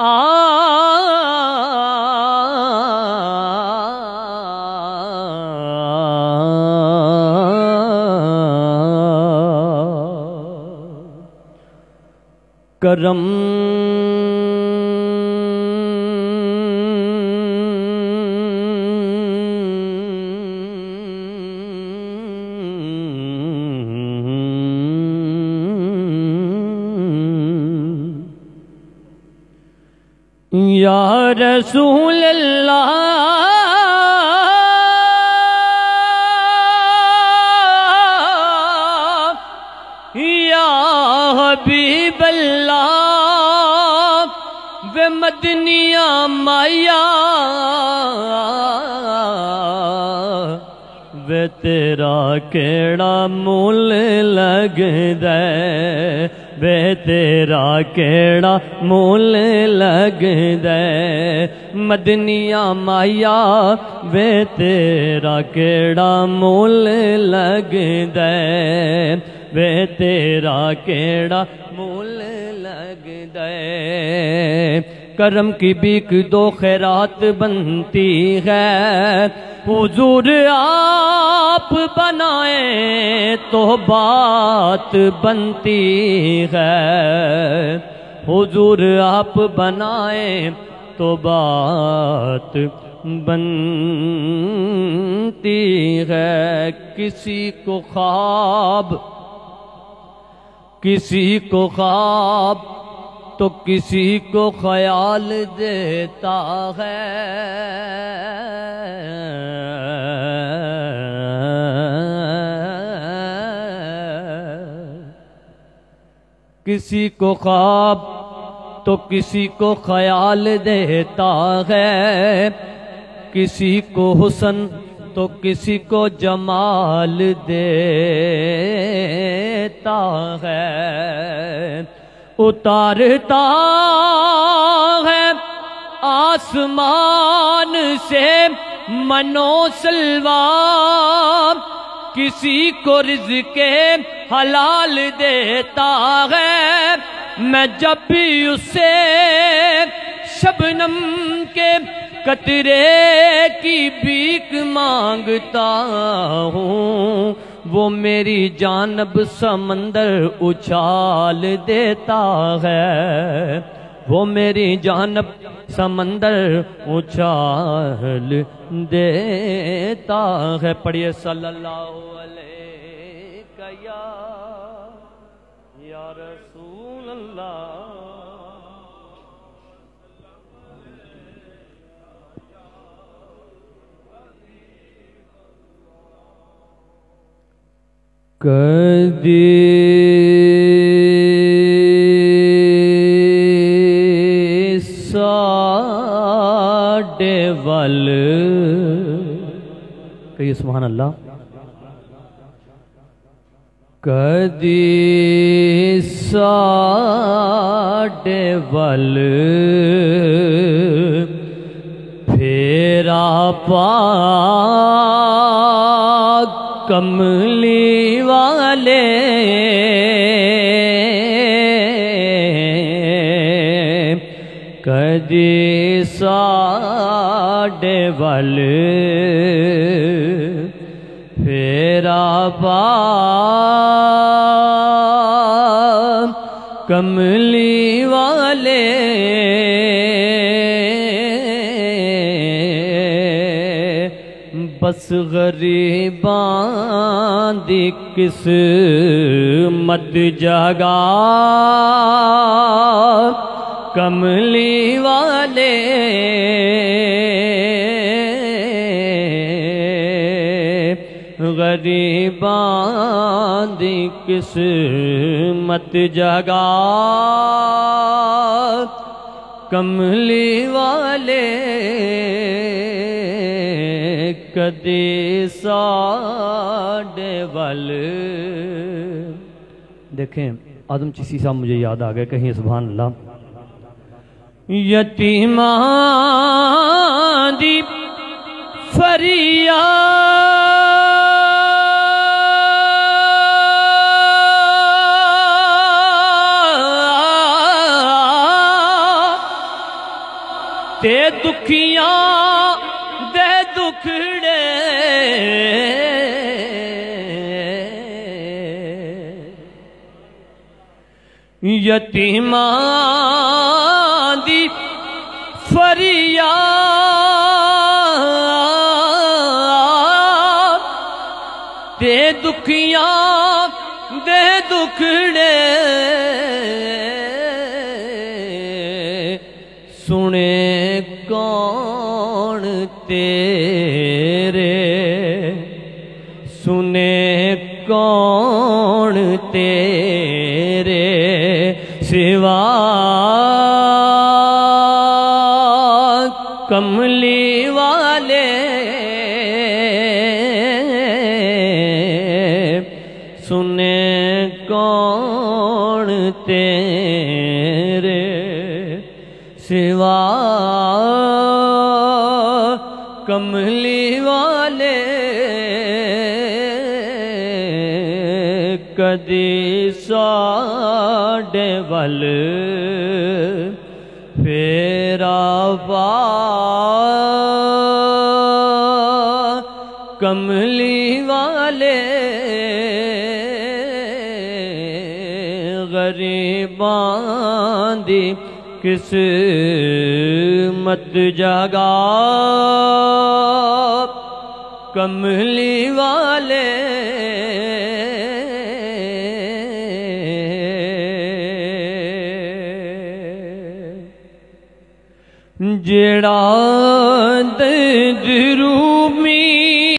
کرم یا رسول اللہ، یا حبیب اللہ و مدنیا مایا و تیرا کیڑا مول لگ دے۔ وے تیرا کیڑا مول لگ دے مدنیا مایا وے تیرا کیڑا مول لگ دے وے تیرا کیڑا مول لگ دے کرم کی بیک دو خیرات بنتی ہے حضور آپ بنائے تو بات بنتی ہے۔ حضور آپ بنائے تو بات بنتی ہے۔ کسی کو خواب، کسی کو خواب تو کسی کو خیال دیتا ہے۔ کسی کو خواب تو کسی کو خیال دیتا ہے، کسی کو حسن تو کسی کو جمال دیتا ہے۔ اتارتا ہے آسمان سے منو سلوا کسی کو رزق حلال دیتا ہے میں جب بھی اسے شبنم کے قطرے کی بیک مانگتا ہوں، وہ میری جانب سمندر اچھال دیتا ہے۔ وہ میری جانب سمندر اچھال دیتا ہے۔ پڑھیے صلی اللہ علیہ یا رسول اللہ۔ کدی کہیے سبحان اللہ کدی ساڈے ول پھیرا پا کملی والے کدی ساڈے ول پھیرا پا کملی والے۔ بس غریباں دی قسمت جگا کملی والے۔ غریباں دی قسمت جگا کملی والے کدی ساڈے ول۔ دیکھیں، آدم چیسی صاحب مجھے یاد آ گئے، کہیں سبحان اللہ۔ یتیمان دی فریاد تے دکھیاں دے دکھڑے یتیمان دی فریاد تے دکھیاں دے دکھڑے تیرے سنے کون تیرے سوا کملی والے سنے کون تیرے سوا کملی والے کدی ساڈے ول پھیرا پا کملی والے غریبان دی قسمت جگا کملی والے جڑا درو